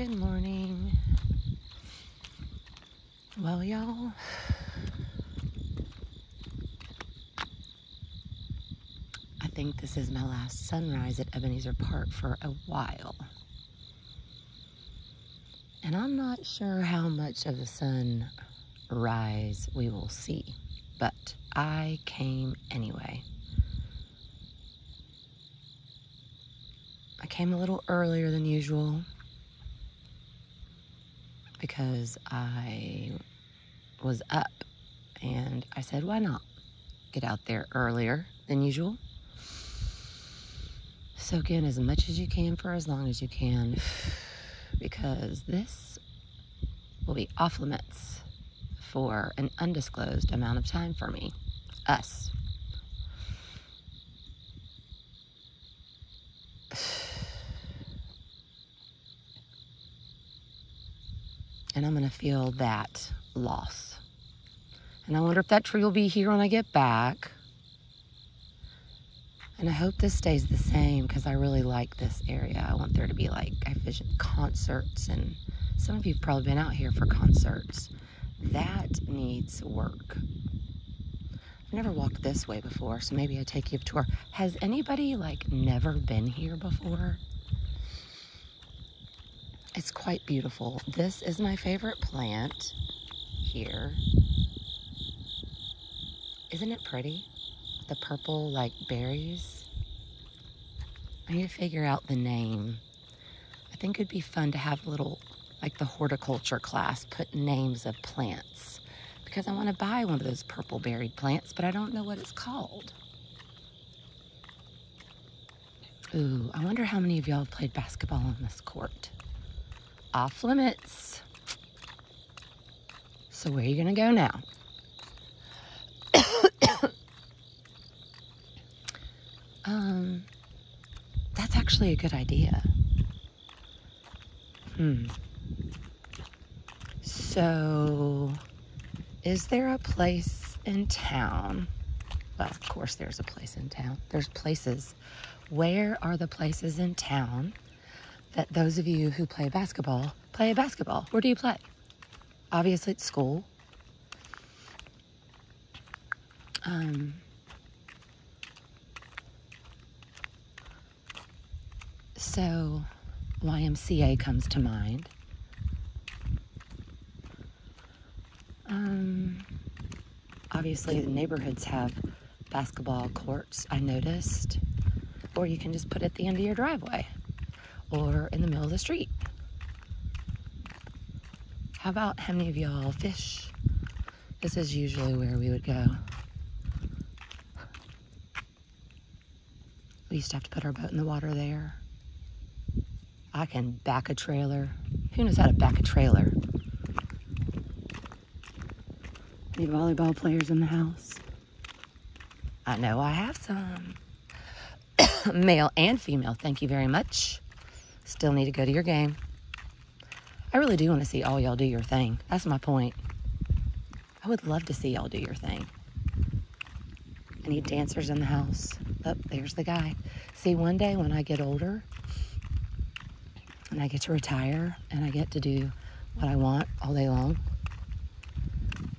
Good morning. Well, y'all, I think this is my last sunrise at Ebenezer Park for a while. And I'm not sure how much of the sunrise we will see, but I came anyway. I came a little earlier than usual because I was up and I said, why not get out there earlier than usual? Soak in as much as you can for as long as you can because this will be off limits for an undisclosed amount of time for me, us. And I'm going to feel that loss. And I wonder if that tree will be here when I get back. And I hope this stays the same because I really like this area. I want there to be like, I vision concerts, and some of you have probably been out here for concerts. That needs work. I've never walked this way before, so maybe I take you a tour. Has anybody like never been here before? It's quite beautiful. This is my favorite plant here. Isn't it pretty? The purple, like, berries. I need to figure out the name. I think it'd be fun to have a little, like the horticulture class, put names of plants. Because I want to buy one of those purple berried plants, but I don't know what it's called. Ooh, I wonder how many of y'all have played basketball on this court off limits. So where are you gonna go now? um, that's actually a good idea. Hmm. So, is there a place in town? Well, of course, there's a place in town. There's places. Where are the places in town that those of you who play basketball play basketball. Where do you play? Obviously, it's school. Um, so, YMCA comes to mind. Um, obviously, the neighborhoods have basketball courts, I noticed. Or you can just put it at the end of your driveway or in the middle of the street. How about how many of y'all fish? This is usually where we would go. We used to have to put our boat in the water there. I can back a trailer. Who knows how to back a trailer? Any volleyball players in the house? I know I have some. Male and female, thank you very much. Still need to go to your game. I really do want to see all y'all do your thing. That's my point. I would love to see y'all do your thing. I need dancers in the house. Oh, there's the guy. See, one day when I get older and I get to retire and I get to do what I want all day long,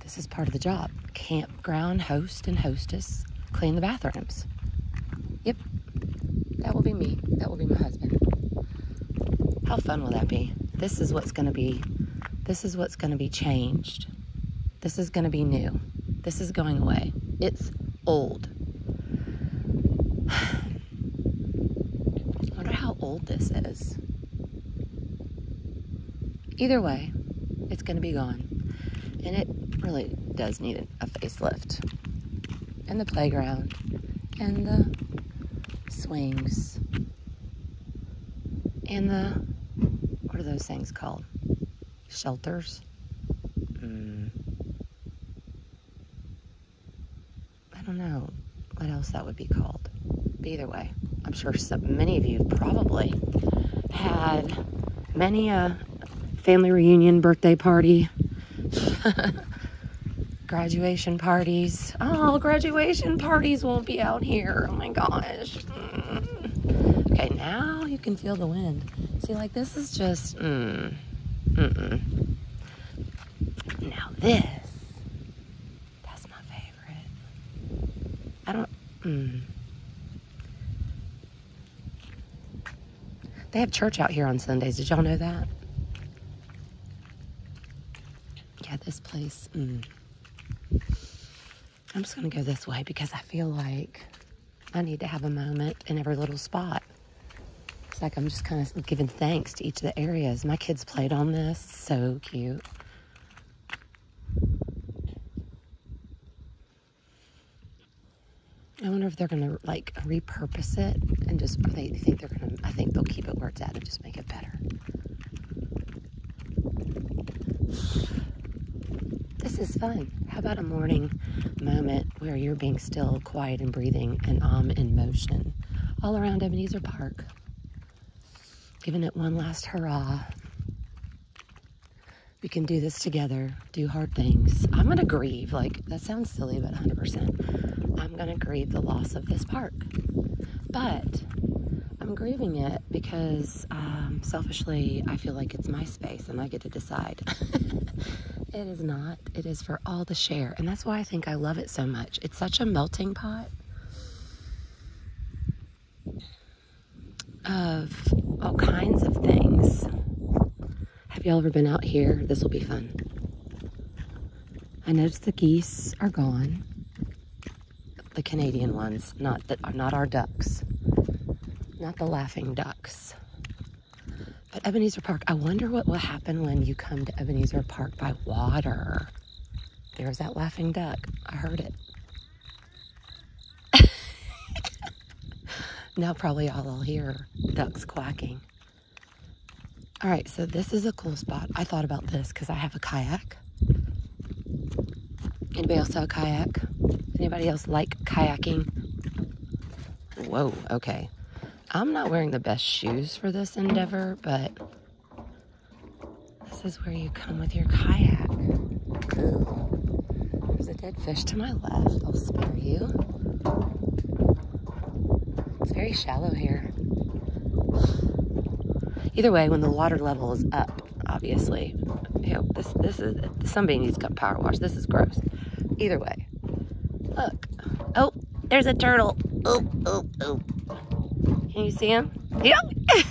this is part of the job. Campground host and hostess clean the bathrooms. Yep, that will be me. That will be my husband. How fun will that be? This is what's going to be, this is what's going to be changed. This is going to be new. This is going away. It's old. I wonder how old this is. Either way, it's going to be gone. And it really does need a facelift. And the playground, and the swings, and the are those things called? Shelters? Mm. I don't know what else that would be called. But either way, I'm sure some, many of you probably had many a family reunion, birthday party, graduation parties. Oh, graduation parties won't be out here. Oh my gosh. Mm. Okay, now you can feel the wind. See, like this is just, mm, mm-mm. Now this, that's my favorite. I don't, mm. They have church out here on Sundays. Did y'all know that? Yeah, this place, mm. I'm just gonna go this way because I feel like I need to have a moment in every little spot. Like I'm just kind of giving thanks to each of the areas. My kids played on this, so cute. I wonder if they're gonna like repurpose it and just they think they're gonna I think they'll keep it where it's at and just make it better. This is fun. How about a morning moment where you're being still, quiet, and breathing, and I'm in motion all around Ebenezer Park? Giving it one last hurrah. We can do this together, do hard things. I'm to grieve. Like, that sounds silly, but 100%. I'm to grieve the loss of this park. But I'm grieving it because um, selfishly, I feel like it's my space and I get to decide. it is not. It is for all to share. And that's why I think I love it so much. It's such a melting pot of all kinds of things. Have y'all ever been out here? This will be fun. I noticed the geese are gone. The Canadian ones, not that not our ducks not the laughing ducks. But Ebenezer Park, I wonder what will happen when you come to Ebenezer Park by water. There's that laughing duck. I heard it. now probably all I'll hear ducks quacking. All right, so this is a cool spot. I thought about this because I have a kayak. Anybody else have a kayak? Anybody else like kayaking? Whoa, okay. I'm not wearing the best shoes for this endeavor, but this is where you come with your kayak. Ooh. There's a dead fish to my left. I'll spare you. It's very shallow here. Either way, when the water level is up, obviously, you know, this this is somebody needs to power wash. This is gross. Either way, look. Oh, there's a turtle. Oh, oh, oh. Can you see him? Yeah.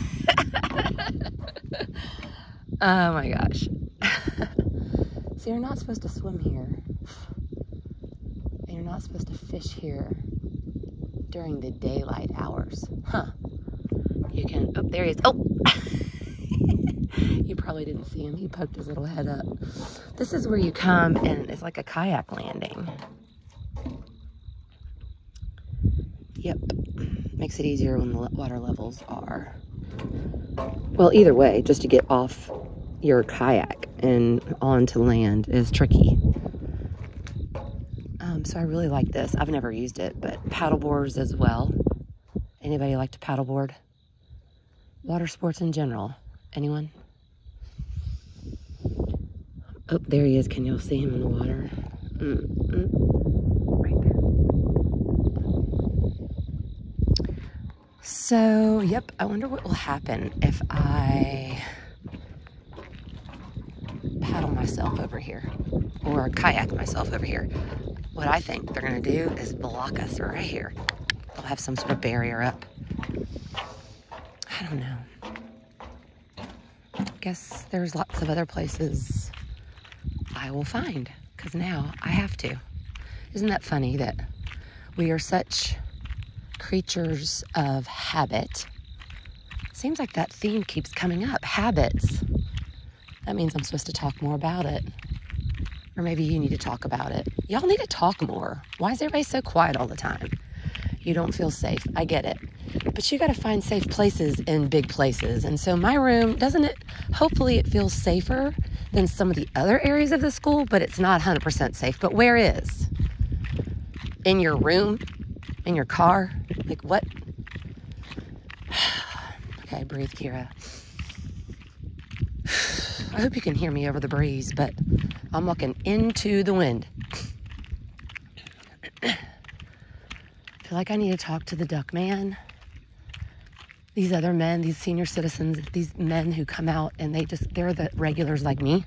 oh my gosh. so you're not supposed to swim here. And you're not supposed to fish here during the daylight hours. Huh. You can, oh, there he is. Oh! you probably didn't see him. He poked his little head up. This is where you come and it's like a kayak landing. Yep makes it easier when the water levels are. Well, either way, just to get off your kayak and onto land is tricky. Um, so I really like this. I've never used it, but paddle boards as well. Anybody like to paddleboard? Water sports in general. Anyone? Oh, there he is. Can y'all see him in the water? Mm -mm. So, yep, I wonder what will happen if I paddle myself over here or kayak myself over here. What I think they're going to do is block us right here. They'll have some sort of barrier up. Oh, don't know. I guess there's lots of other places I will find because now I have to. Isn't that funny that we are such creatures of habit. Seems like that theme keeps coming up habits. That means I'm supposed to talk more about it. Or maybe you need to talk about it. Y'all need to talk more. Why is everybody so quiet all the time? You don't feel safe. I get it. But you got to find safe places in big places. And so my room, doesn't it? Hopefully it feels safer than some of the other areas of the school, but it's not 100% safe. But where is? In your room? In your car? Like, what? okay, breathe, Kyra. I hope you can hear me over the breeze, but I'm walking into the wind. I feel like I need to talk to the duck man. These other men, these senior citizens, these men who come out and they just, they're the regulars like me.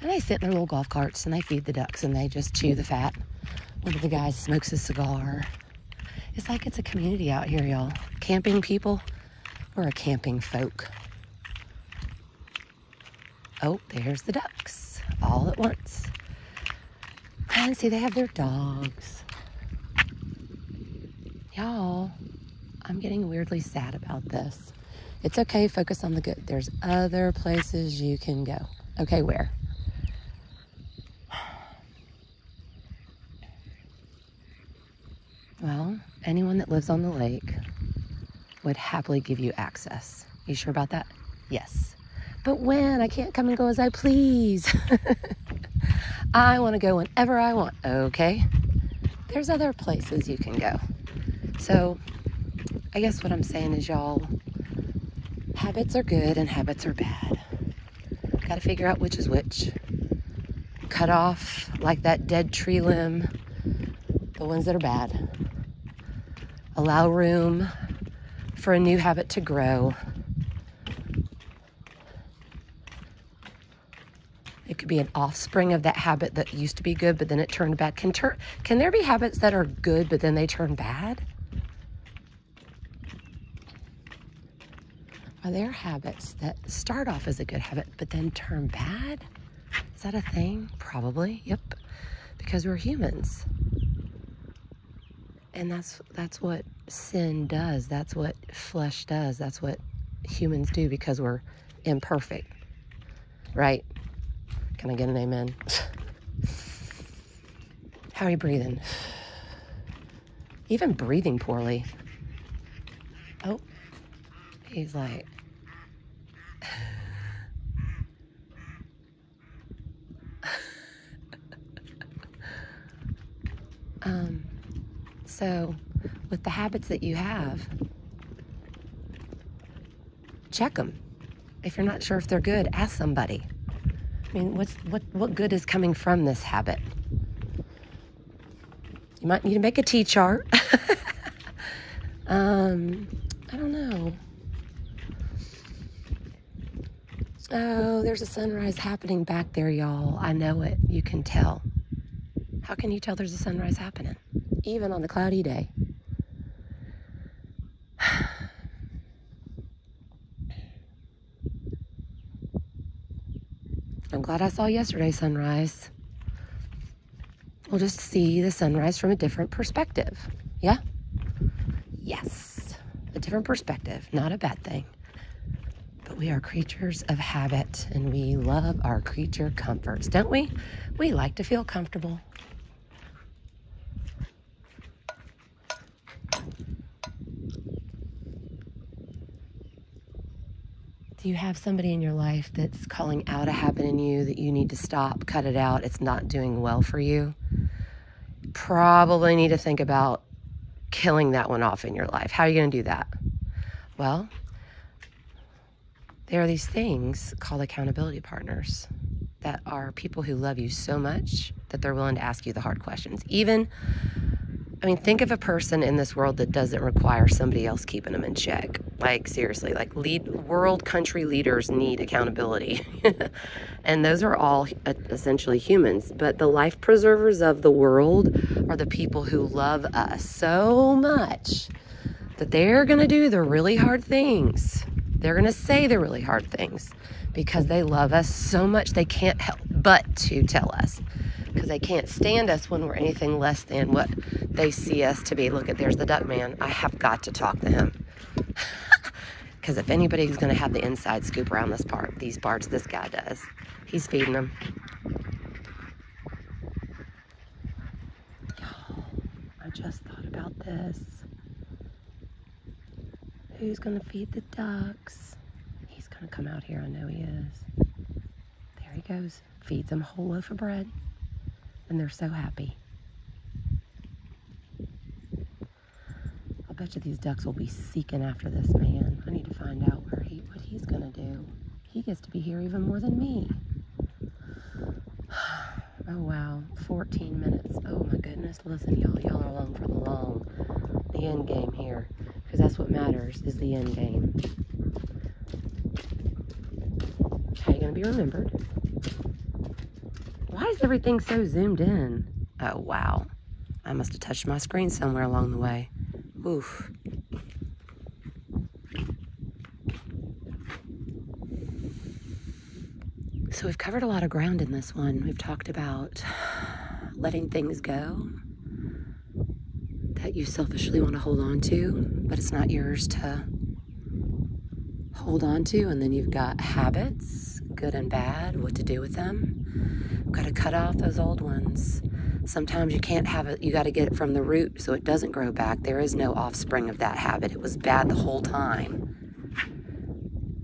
And they sit in their little golf carts and they feed the ducks and they just chew the fat. One of the guys smokes a cigar. It's like it's a community out here, y'all. Camping people, we're a camping folk. Oh, there's the ducks all at once. And see, they have their dogs. Y'all, I'm getting weirdly sad about this. It's okay, focus on the good. There's other places you can go. Okay, where? Well, anyone that lives on the lake would happily give you access. You sure about that? Yes. But when? I can't come and go as I please. I want to go whenever I want. Okay. There's other places you can go. So, I guess what I'm saying is, y'all, habits are good and habits are bad. Got to figure out which is which. Cut off like that dead tree limb, the ones that are bad. Allow room for a new habit to grow. It could be an offspring of that habit that used to be good, but then it turned bad. Can, tur- can there be habits that are good, but then they turn bad? Are there habits that start off as a good habit, but then turn bad? Is that a thing? Probably. Yep. Because we're humans. And that's that's what sin does. That's what flesh does. That's what humans do because we're imperfect. Right? Can I get an amen? How are you breathing? Even breathing poorly. Oh, he's like, um, so with the habits that you have, check them. If you're not sure if they're good, ask somebody. I mean, what's what what good is coming from this habit? You might need to make a T chart. um, I don't know. Oh, there's a sunrise happening back there, y'all. I know it. You can tell. How can you tell there's a sunrise happening? Even on the cloudy day. I'm glad I saw yesterday's sunrise. We'll just see the sunrise from a different perspective. Yeah? Yes. A different perspective. Not a bad thing. We are creatures of habit and we love our creature comforts, don't we? We like to feel comfortable. Do you have somebody in your life that's calling out a habit in you that you need to stop, cut it out? It's not doing well for you. Probably need to think about killing that one off in your life. How are you going to do that? Well, there are these things called accountability partners that are people who love you so much that they're willing to ask you the hard questions. Even I mean, think of a person in this world that doesn't require somebody else keeping them in check. Like, seriously, like lead world country leaders need accountability. and those are all uh, essentially humans. But the life preservers of the world are the people who love us so much that they're going to do the really hard things. They're going to say the really hard things because they love us so much they can't help but to tell us because they can't stand us when we're anything less than what they see us to be. Look at there's the duck man. I have got to talk to him. Because if anybody's going to have the inside scoop around this part, these parts, this guy does. He's feeding them. I just thought about this. Who's to feed the ducks? He's to come out here. I know he is. There he goes. Feeds them a whole loaf of bread and they're so happy. I'll bet you these ducks will be seeking after this man. I need to find out where he what he's gonna do. He gets to be here even more than me. Oh wow, 14 minutes. Oh my goodness. Listen, y'all, y'all are along for the long, the end game here. Because that's what matters is the end game. How you going to be remembered? Why is everything so zoomed in? Oh, wow. I must have touched my screen somewhere along the way. Oof. So we've covered a lot of ground in this one. We've talked about letting things go that you selfishly want to hold on to, but it's not yours to hold on to. And then you've got habits, good and bad, what to do with them. You've got to cut off those old ones. Sometimes you can't have it, you got to get it from the root so it doesn't grow back. There is no offspring of that habit. It was bad the whole time.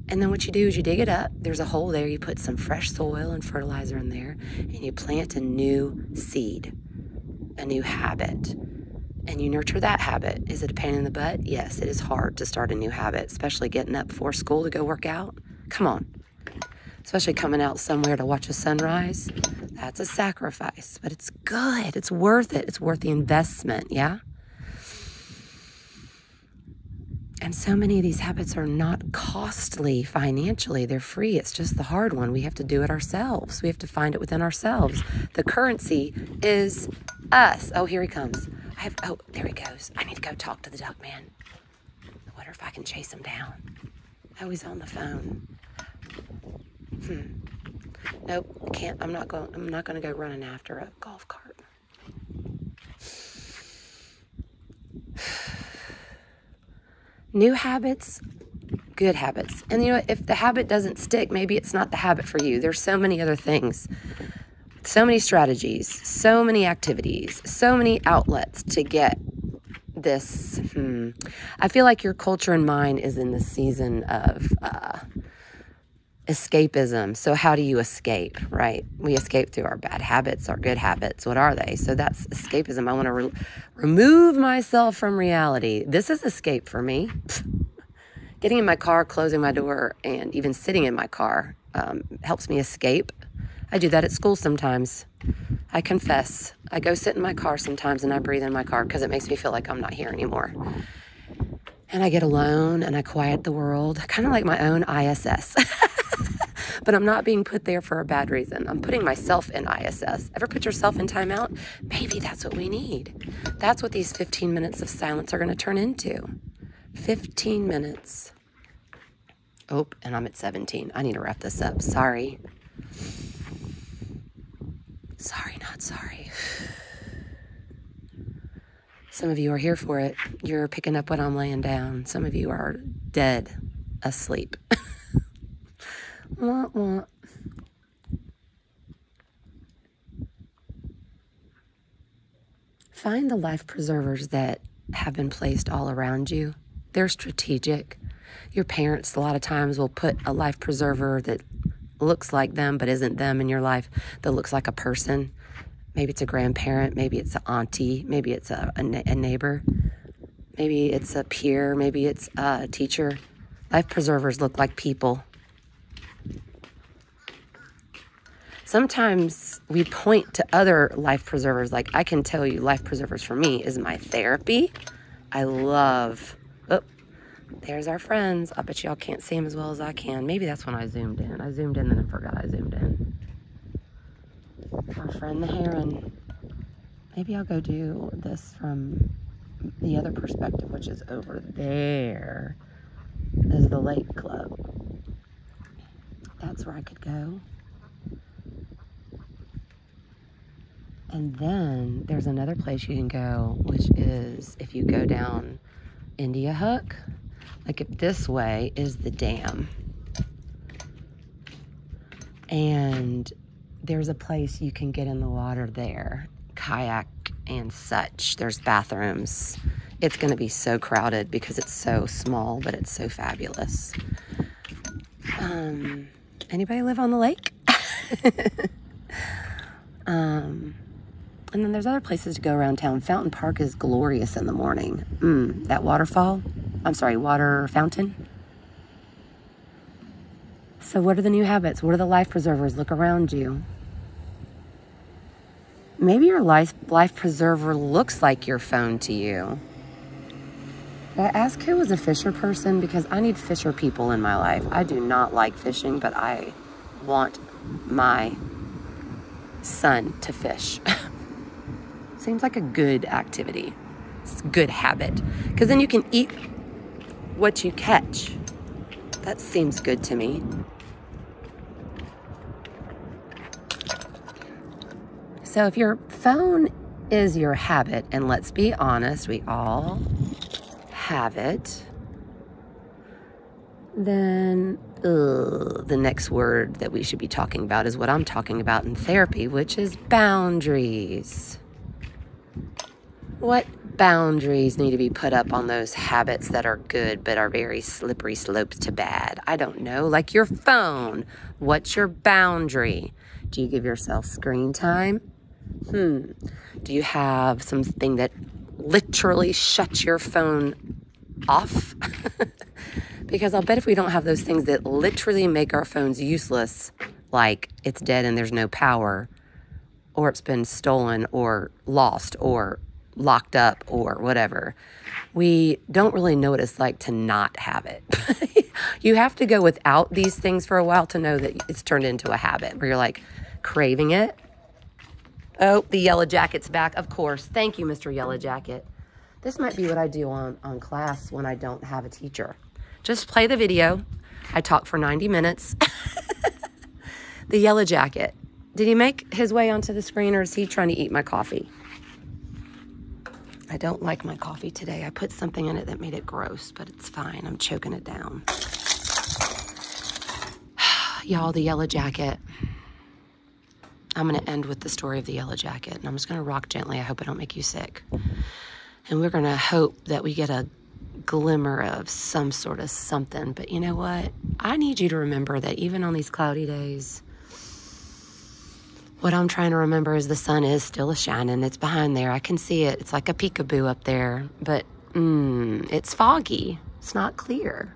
And then what you do is you dig it up. There's a hole there. You put some fresh soil and fertilizer in there, and you plant a new seed, a new habit. And you nurture that habit. Is it a pain in the butt? Yes, it is hard to start a new habit, especially getting up before school to go work out. Come on. Especially coming out somewhere to watch a sunrise. That's a sacrifice, but it's good. It's worth it. It's worth the investment, yeah? And so many of these habits are not costly financially. They're free. It's just the hard one. We have to do it ourselves. We have to find it within ourselves. The currency is us. Oh, here he comes. I have, oh, there he goes. I need to go talk to the duck man. I wonder if I can chase him down. Oh, he's on the phone. Hmm. Nope, I can't. I'm not going. I'm not going to go running after a golf cart. New habits, good habits. And you know, if the habit doesn't stick, maybe it's not the habit for you. There's so many other things, so many strategies, so many activities, so many outlets to get this. Hmm, I feel like your culture and mine is in the season of uh, escapism. So, how do you escape, right? We escape through our bad habits, our good habits. What are they? So, that's escapism. I want to re- remove myself from reality. This is escape for me. Getting in my car, closing my door, and even sitting in my car um, helps me escape. I do that at school sometimes. I confess. I go sit in my car sometimes and I breathe in my car because it makes me feel like I'm not here anymore. And I get alone and I quiet the world, kind of like my own ISS. but I'm not being put there for a bad reason. I'm putting myself in ISS. Ever put yourself in timeout? Maybe that's what we need. That's what these 15 minutes of silence are going to turn into. 15 minutes. Oh, and I'm at 17. I need to wrap this up. Sorry. Sorry, not sorry. Some of you are here for it. You're picking up what I'm laying down. Some of you are dead asleep. Wah, wah. Find the life preservers that have been placed all around you. They're strategic. Your parents, a lot of times, will put a life preserver that looks like them but isn't them in your life, that looks like a person. Maybe it's a grandparent, maybe it's an auntie, maybe it's a, a, a neighbor, maybe it's a peer, maybe it's a teacher. Life preservers look like people. sometimes we point to other life preservers. Like I can tell you, life preservers for me is my therapy. I love, there's our friends. I bet y'all can't see them as well as I can. Maybe that's when I zoomed in. I zoomed in and I forgot I zoomed in. Our friend the heron. Maybe I'll go do this from the other perspective, which is over there, is the lake club. That's where I could go. And then there's another place you can go, which is if you go down India Hook, like this way is the dam. And there's a place you can get in the water there, kayak and such. There's bathrooms. It's going to be so crowded because it's so small, but it's so fabulous. Um, anybody live on the lake? um, and then there's other places to go around town. Fountain Park is glorious in the morning. Mm, that waterfall, I'm sorry, water fountain. So, what are the new habits? What are the life preservers? Look around you. Maybe your life life preserver looks like your phone to you. I ask who was a Fisher person? Because I need Fisher people in my life. I do not like fishing, but I want my son to fish. Seems like a good activity. It's a good habit. Because then you can eat what you catch. That seems good to me. So if your phone is your habit, and let's be honest, we all have it, then ugh, the next word that we should be talking about is what I'm talking about in therapy, which is boundaries. What boundaries need to be put up on those habits that are good but are very slippery slopes to bad? I don't know. Like your phone. What's your boundary? Do you give yourself screen time? Hmm. Do you have something that literally shuts your phone off? because I'll bet if we don't have those things that literally make our phones useless, like it's dead and there's no power, or it's been stolen or lost or locked up or whatever, we don't really know what it's like to not have it. you have to go without these things for a while to know that it's turned into a habit where you're like craving it Oh, the yellow jacket's back, of course. Thank you, Mr. Yellow Jacket. This might be what I do on, on class when I don't have a teacher. Just play the video. I talk for 90 minutes. the yellow jacket. Did he make his way onto the screen or is he trying to eat my coffee? I don't like my coffee today. I put something in it that made it gross, but it's fine. I'm choking it down. Y'all, the yellow jacket. I'm going to end with the story of the yellow jacket, and I'm just going to rock gently. I hope I don't make you sick. And we're going to hope that we get a glimmer of some sort of something. But you know what? I need you to remember that even on these cloudy days, what I'm trying to remember is the sun is still a shining. It's behind there. I can see it. It's like a peekaboo up there, but mm, it's foggy. It's not clear.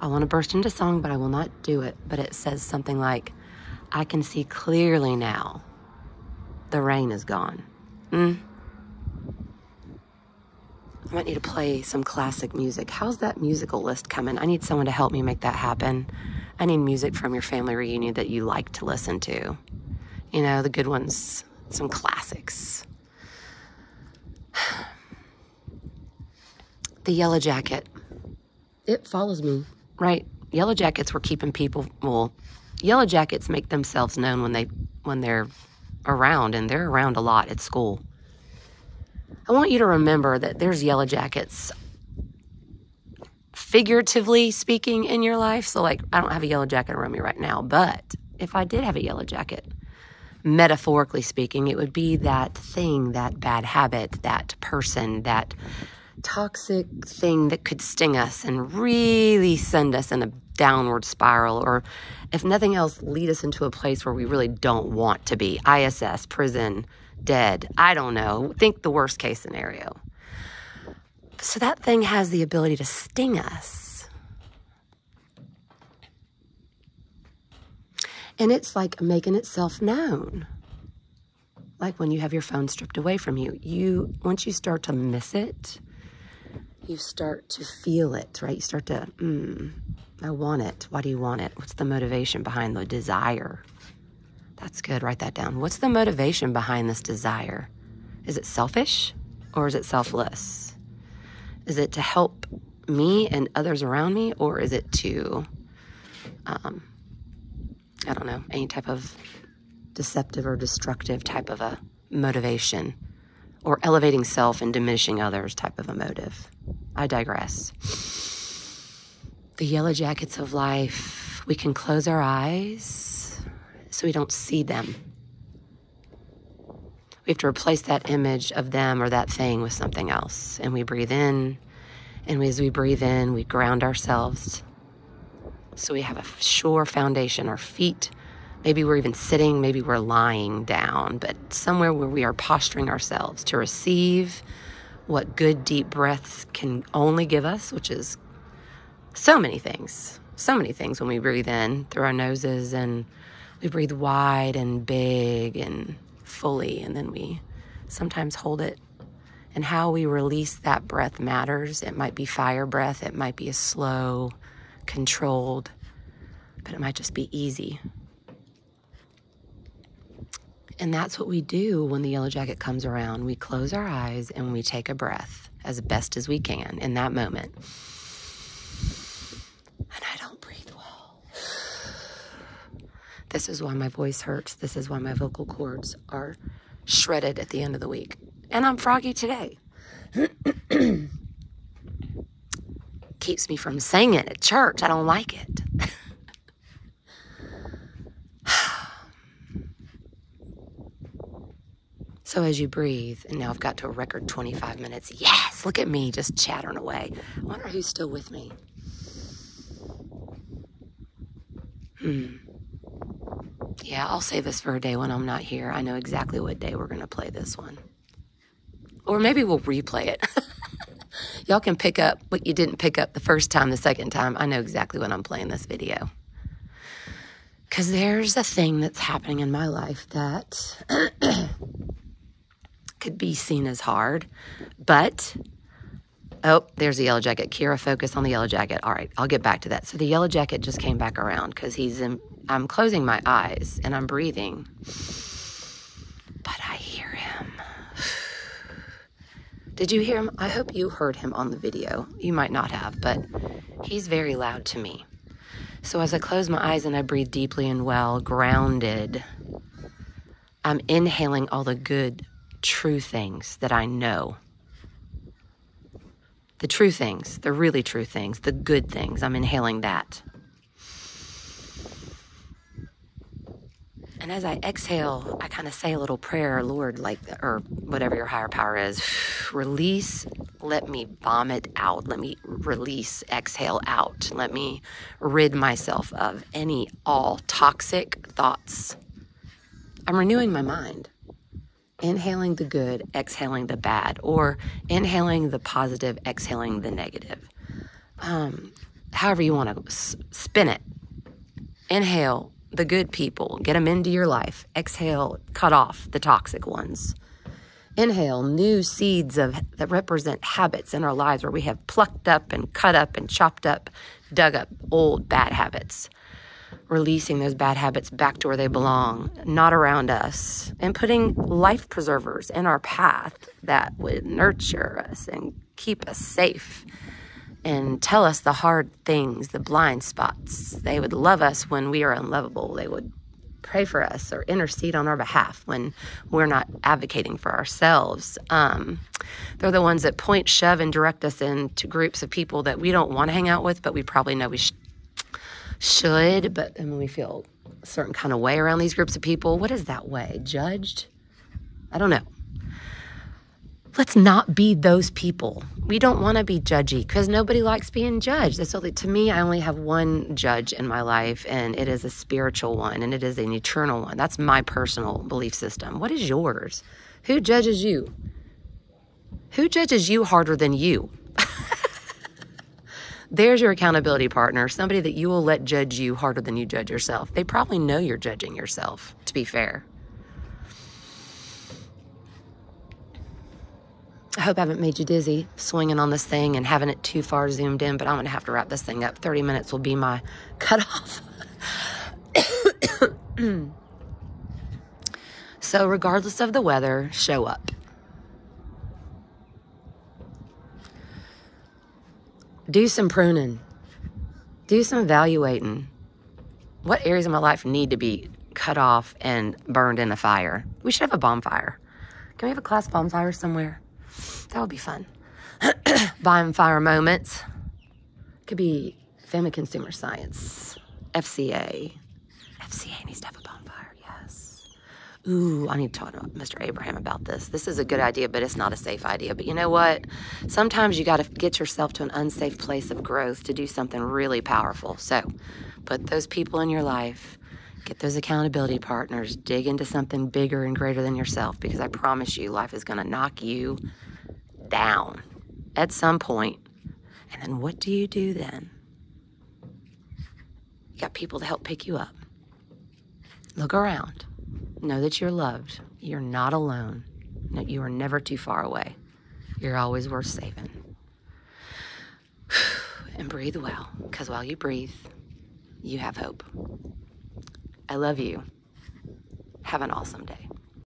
I want to burst into song, but I will not do it. But it says something like, I can see clearly now. The rain is gone. Mm. I might need to play some classic music. How's that musical list coming? I need someone to help me make that happen. I need music from your family reunion that you like to listen to. You know, the good ones, some classics. the yellow jacket. It follows me, right? Yellow jackets were keeping people, well, Yellow Jackets make themselves known when they when they're around, and they're around a lot at school. I want you to remember that there's Yellow Jackets figuratively speaking in your life. So, like, I don't have a yellow jacket around me right now, but if I did have a yellow jacket, metaphorically speaking, it would be that thing, that bad habit, that person, that toxic thing that could sting us and really send us in a downward spiral, or if nothing else, lead us into a place where we really don't want to be ISS, prison, dead. I don't know. Think the worst case scenario. So that thing has the ability to sting us. And it's like making itself known. Like when you have your phone stripped away from you, you once you start to miss it, you start to feel it, right? You start to, mm, I want it. Why do you want it? What's the motivation behind the desire? That's good. Write that down. What's the motivation behind this desire? Is it selfish or is it selfless? Is it to help me and others around me or is it to, um, I don't know, any type of deceptive or destructive type of a motivation? or elevating self and diminishing others type of a motive. I digress. The yellow jackets of life, we can close our eyes so we don't see them. We have to replace that image of them or that thing with something else. And we breathe in, and as we breathe in, we ground ourselves so we have a sure foundation. Our feet Maybe we're even sitting, maybe we're lying down, but somewhere where we are posturing ourselves to receive what good deep breaths can only give us, which is so many things. So many things when we breathe in through our noses and we breathe wide and big and fully, and then we sometimes hold it And how we release that breath matters. It might be fire breath, it might be a slow, controlled, but it might just be easy. And that's what we do when the yellow jacket comes around. We close our eyes and we take a breath as best as we can in that moment. And I don't breathe. This is why my voice hurts. This is why my vocal cords are shredded at the end of the week. And I'm froggy today. Keeps me from singing at church. I don't like it. So as you breathe, and now I've got to a record 25 minutes. Yes, look at me just chattering away. I wonder who's still with me. Hmm. Yeah, I'll save this for a day when I'm not here. I know exactly what day we're going to play this one. Or maybe we'll replay it. Y'all can pick up what you didn't pick up the first time, the second time. I know exactly when I'm playing this video. Because there's a thing that's happening in my life that could be seen as hard, but oh, there's the yellow jacket. Kyra, focus on the yellow jacket. All right, I'll get back to that. So the yellow jacket just came back around because he's in. I'm closing my eyes and I'm breathing, but I hear him. Did you hear him? I hope you heard him on the video. You might not have, but he's very loud to me. So as I close my eyes and I breathe deeply and well, grounded, I'm inhaling all the good true things that I know. The true things, the really true things, the good things. I'm inhaling that. And as I exhale, I kind of say a little prayer, Lord, like, or whatever your higher power is, release, let me vomit out, let me release, exhale out, let me rid myself of any, all toxic thoughts. I'm renewing my mind inhaling the good, exhaling the bad, or inhaling the positive, exhaling the negative. Um, however, you want to s- spin it. Inhale the good people, get them into your life. Exhale, cut off the toxic ones. Inhale new seeds of that represent habits in our lives where we have plucked up and cut up and chopped up, dug up old bad habits releasing those bad habits back to where they belong, not around us, and putting life preservers in our path that would nurture us and keep us safe and tell us the hard things, the blind spots. They would love us when we are unlovable. They would pray for us or intercede on our behalf when we're not advocating for ourselves. Um, they're the ones that point, shove, and direct us into groups of people that we don't want to hang out with, but we probably know we should should, but I mean, we feel a certain kind of way around these groups of people. What is that way? Judged? I don't know. Let's not be those people. We don't want to be judgy because nobody likes being judged. That's only, to me, I only have one judge in my life, and it is a spiritual one and it is an eternal one. That's my personal belief system. What is yours? Who judges you? Who judges you harder than you? There's your accountability partner, somebody that you will let judge you harder than you judge yourself. They probably know you're judging yourself, to be fair. I hope I haven't made you dizzy swinging on this thing and having it too far zoomed in, but I'm going to have to wrap this thing up. 30 minutes will be my cutoff. so, regardless of the weather, show up. Do some pruning, do some evaluating. What areas of my life need to be cut off and burned in a fire? We should have a bonfire. Can we have a class bonfire somewhere? That would be fun. bonfire moments. Could be family consumer science, FCA. FCA needs to have a bonfire. Ooh, I need to talk to Mr. Abraham about this. This is a good idea, but it's not a safe idea. But you know what? Sometimes you got to get yourself to an unsafe place of growth to do something really powerful. So put those people in your life, get those accountability partners, dig into something bigger and greater than yourself because I promise you, life is going to knock you down at some point. And then what do you do then? You got people to help pick you up. Look around. Know that you're loved. You're not alone. That you are never too far away. You're always worth saving. And breathe well, because while you breathe, you have hope. I love you. Have an awesome day.